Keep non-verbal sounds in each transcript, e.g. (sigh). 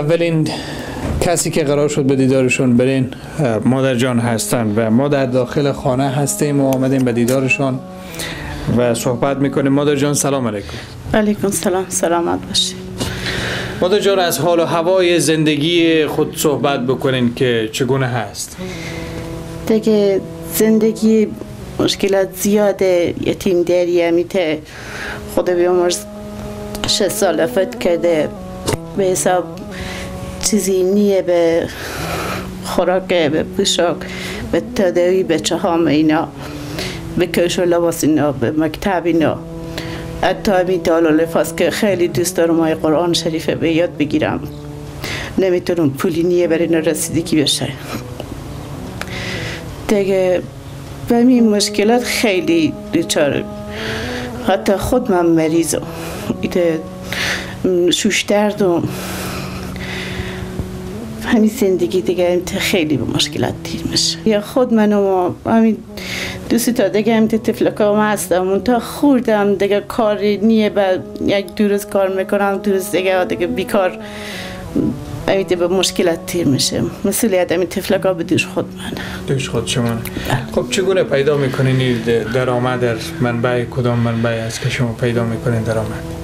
اولین کسی که قرار شد به دیدارشون برین مادر جان هستن و ما در داخل خانه هستیم و آمدیم به دیدارشون و صحبت می‌کنیم. مادر جان سلام علیکم. علیکم سلام سلامت باشی. مادر جان از حال و هوای زندگی خود صحبت بکنین که چگونه هست؟ دیگه زندگی مشکلات زیاده یتیم داری میته خدا بیامرز شش سال فت کرده. به حساب چیزی نیه به خوراک به پوشاک به تداوی به چهام اینا به کش و لباس اینا به مکتب اینا. حتی همین لفاس که خیلی دوست دارم مای قرآن شریفه به یاد بگیرم. نمی‌تونم پولی نیه برای اینا رسیدگی بشه. دیگه به این مشکلات خیلی دوچار حتی خود من مریضم. ایده شوش درد و همین زندگی دیگه خیلی به مشکلات دیر میشه. یا خود منو همین دوستی تا دیگه هم تفلکا هم هستم. اون تا خوردم دیگه کاری نیه با یک دو روز کار می‌کنم دو روز دیگه دیگه بیکار امیده به مشکلات تیر میشه. مسئولیت همین تفلکا به دوش خود من دوش خود شما خب چگونه پیدا می‌کنین درآمد در منبع کدام منبع است که شما پیدا می‌کنین درآمد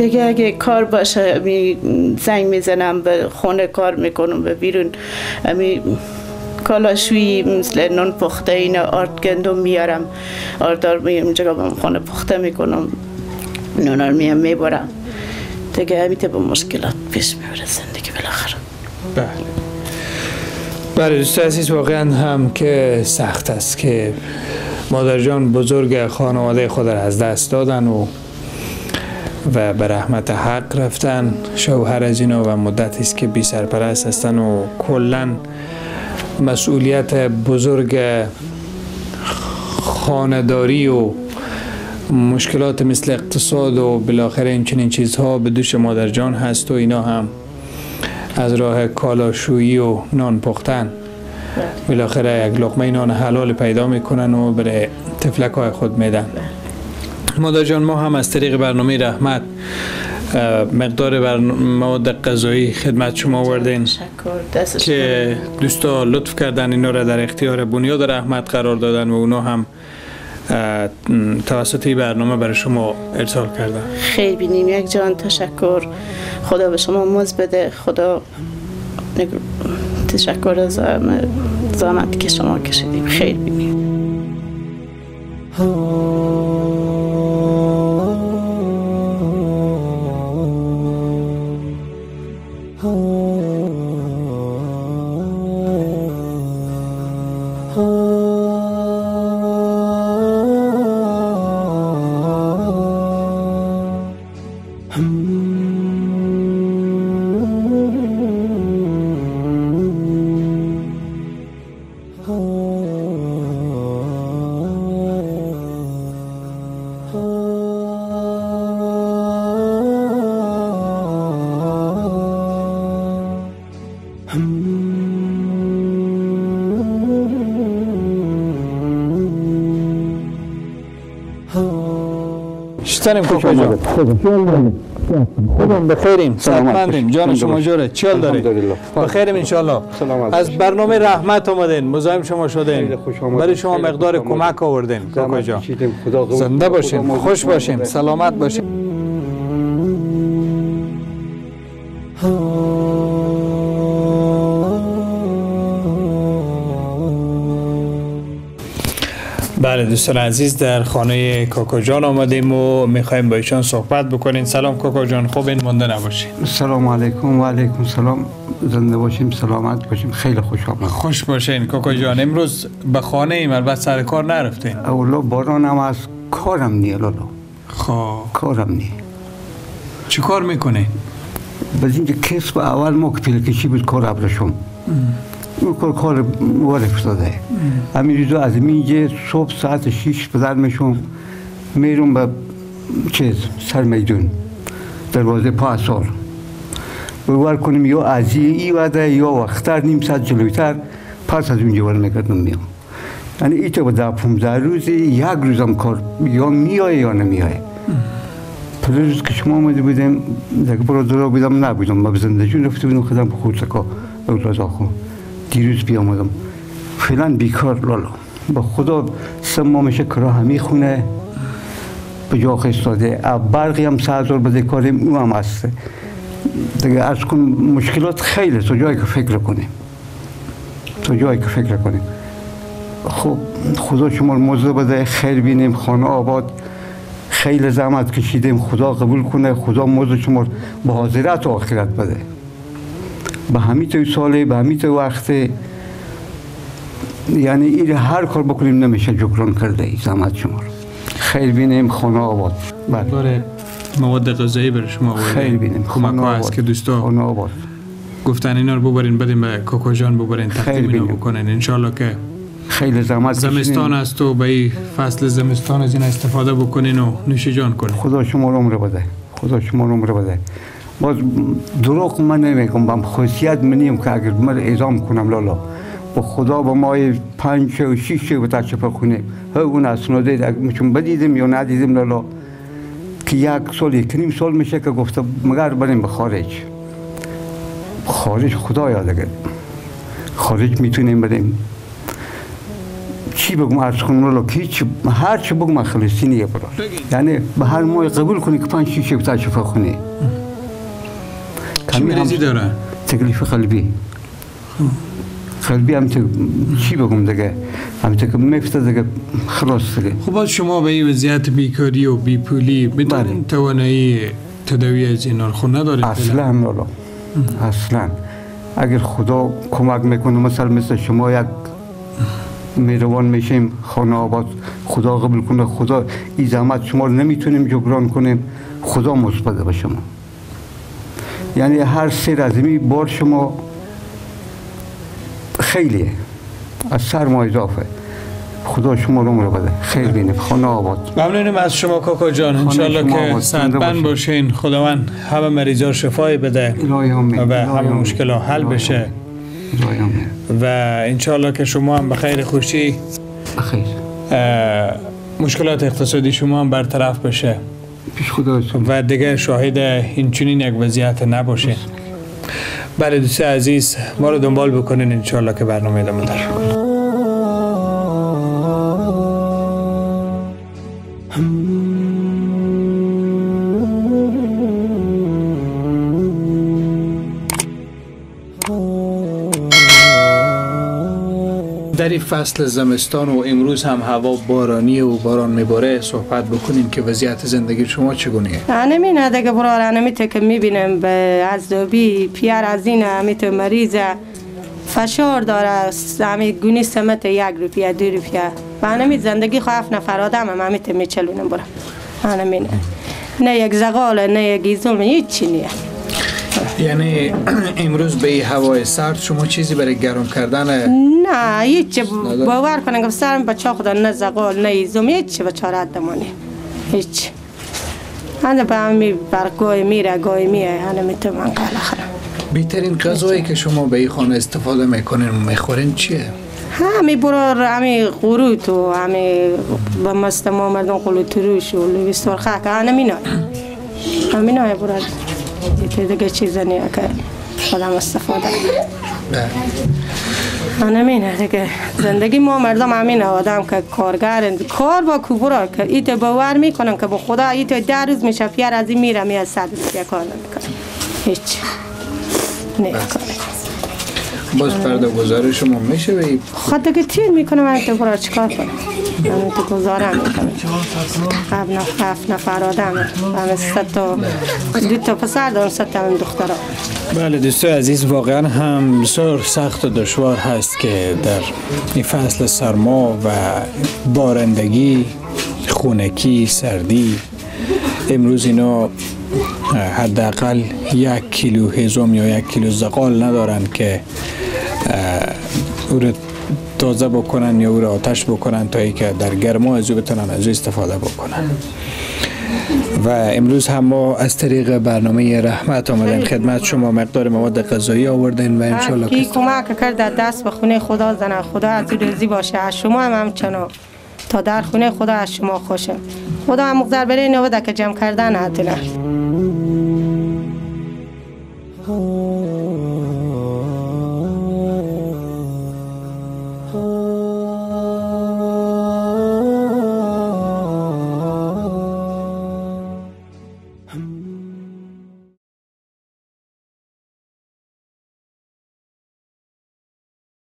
دیگه اگه کار باشه می زنگ می‌زنم به خونه کار می‌کنم به بیرون. امی کالاشوی مثل نون پخته این آرد گندم میارم. آردار میام اینجا خونه پخته می‌کنم نونار میام می‌برم. دیگه همیته به مشکلات پیش می‌بره زندگی بالاخره. بله. بله دوست عزیز واقعا هم که سخت است که مادر جان بزرگ خانواده خود را از دست دادن و و به رحمت حق رفتن. شوهر از اینا و مدت است که بی سرپرست هستن و کلا مسئولیت بزرگ خانداری و مشکلات مثل اقتصاد و بالاخره این چنین چیزها به دوش مادر جان هست و اینا هم از راه کالاشویی و نان پختن. بالاخره یک لقمه نان حلال پیدا می‌کنن و برای تفلک های خود میدن. مادر جان ما هم از طریق برنامه رحمت مقدار بر مواد غذایی خدمت شما آوردین که دوستا لطف کردن اینا را در اختیار بنیاد رحمت قرار دادن و اونا هم توسط این برنامه برای شما ارسال کردن. خیلی بینیم یک جان تشکر. خدا به شما موز بده. خدا تشکر از زحمتی که شما کشیدیم. خیلی بینیم Oh. شتنیم کوکو جان خوبم بخیریم سلامتیم. جان شما جوره. چیال داری؟ بخیریم انشالله از برنامه رحمت آمدین. مزاحم شما شدین. برای شما مقدار کمک آوردین. کوکو جان زنده باشین. خوش باشین. سلامت باشین. بله دوستان عزیز در خانه کاکا جان آمدیم و می‌خوایم با ایشان صحبت بکنین سلام کاکا جان خوب این مانده نباشین. سلام علیکم و علیکم سلام. زنده باشیم سلامت باشیم. خیلی خوش آمد خوش باشین کاکا جان. امروز به خانه ایم البته سر کار نرفتین. اولا باران هم از کارم نیه لالا. خب. کارم نیه. چی کار می‌کنین؟ بز اینکه کسب اول ما که پیلکشی بود کار ابرشم. کار وار افتاده همین روزو از اینجا صبح ساعت شیش بدر میشم میرم به چیز سر میدون دروازه پاسار بروار کنیم یا از ای وده یا وقتتر نیم ساعت جلویتر پس از اونجا ور نگردم میام. یعنی ایتا با در پونزده روزی یک روزم کار یا میایه یا نمیایه روز که شما آمده بودیم دیگه برادرها بودم نبودم. ما به زندگی رفته بودم خودم به خورتکا اولاد آخو دیروز بیامدم فعلا بیکار لالا. با خدا سه ماه میشه کرا همی خونه به جا خستاده برقی هم سه هزار بده کاریم او هم هست دیگه از کن مشکلات خیلی تو جایی که فکر کنیم. تو جایی که فکر کنیم. خب خدا شما موضوع بده. خیر بینیم خانه آباد. خیلی زحمت کشیدیم. خدا قبول کنه. خدا موضوع شما به حاضرت و آخرت بده. به همین ساله به همین تو وقت یعنی این هر کار بکنیم نمیشه جبران کرده ای زحمت شما خیر بینیم خانه آباد. بله. مواد غذایی برای شما آورده. خیر بینیم. خانه آباد. که دوستا خانه آباد. گفتن اینا رو ببرین بدین به کوکو جان ببرین تقدیم اینا. بکنین. انشالله که خیلی زحمت زمستان. است و به این فصل زمستان از این استفاده بکنین و نوش جان کنین. خدا شما رو عمر بده. خدا شما رو عمر بده. باز دروغ من نمیگم با خصوصیت منیم که اگر من اعزام کنم لالا. با خدا با ما پنج و شیش و تشفه خونه اون اسناده اگر چون بدیدیم یا ندیدیم لالا. که یک سال یک نیم سال میشه که گفته مگر بریم به خارج. خارج خدا یاد خارج می‌تونیم بریم. چی بگم عرض کنم لالا؟ که هیچ هر چی بگم خلصی نیه برار یعنی به هر ماه قبول کنی که پنج شیشه بتا شفا خونه کمی هم مریضی داره؟ تکلیف قلبی. قلبی هم تو چی بگم دیگه؟ هم تو که میفته دیگه خلاص دیگه. خب باز شما به این وضعیت بیکاری و بیپولی بدون بله. توانایی تداوی از این خود ندارید اصلا لالا اصلا. اگر خدا کمک می‌کنه مثلا مثل شما یک مهربان میشیم خانه آباد خدا قبول کنه خدا این زحمت شما رو نمی‌تونیم جبران کنیم خدا مثبت به شما یعنی هر از این بار شما خیلیه. از سر ما اضافه. خدا شما رو عمر بده خیر بینیم خانه آباد. ممنونم از شما کاکا جان. انشالله که صحتمند باشین. خداوند همه مریضا شفای بده. و همه. مشکل حل بشه. و انشالله که شما هم به خیر خوشی مشکلات اقتصادی شما هم برطرف بشه. پیش خدا و دیگه شاهد این چنین یک وضعیت نباشین بله دوست عزیز ما رو دنبال بکنین انشالله که برنامه ادامه داره این فصل زمستان و امروز هم هوا بارانی و باران میباره. صحبت بکنیم که وضعیت زندگی شما چگونه؟ انمی نه دیگه برار انمی تا که می‌بینم به ازدابی پیر از این همی تو مریضه فشار داره. همی گونی سمت یک روپیه دو روپیه. و انمی زندگی خواهف نفر آدم هم. همی تو میچلونم برم نه نه یک زغال نه یک ایزول هیچی نیه یعنی (clears throat) امروز به هوای سرد شما چیزی برای گرم کردن نه هیچ. باور کنم که سرم بچه خدا نه زغال نه ایزوم هیچ به چارت دمانی هیچ. هنده به همی برگاه میره گاهی میه هنده تو من قل خرم بهترین غذایی که شما به این خانه استفاده می‌کنین و می‌خورین چیه؟ همی برار همی قروت و همی به مست ما مردم قلوت روش و لوی سرخه که هنمی نای همی نای برار دیگه چیز که خودم استفاده بله. همینه دیگه. زندگی ما مردم همینه آدم که کارگرن کار با کوبرا که ایت باور می‌کنن که با خدا ایت ده روز میشه پیر از این میره میاد صد روپیه کار نمی‌کنه هیچ. نه باز پرده گذاری شما میشه به خود دیگه تیر می‌کنم؟ من تو برا چیکار کنم؟ من تو گذارم می‌کنم. هفت نفر هفت نفر آدم. همه ست تا دو تا پسر دارم ست تا هم دخترها بله دوستان عزیز واقعا هم بسیار سخت و دشوار هست که در این فصل سرما و بارندگی خونکی سردی امروز اینا حداقل یک کیلو هیزم یا یک کیلو زغال ندارن که او رو تازه بکنن یا او رو آتش بکنن تا ای که در گرما از او بتونن از او استفاده بکنن. و امروز هم ما از طریق برنامه رحمت آمدن خدمت شما مقدار مواد غذایی آوردین و انشالله کی کمک کرد دست به خونه خدا زنه. خدا از او راضی باشه. از شما هم همچنان. تا در خونه خدا از شما خوشم خدا هم مقدر برای نوده که جمع کردن هاتنه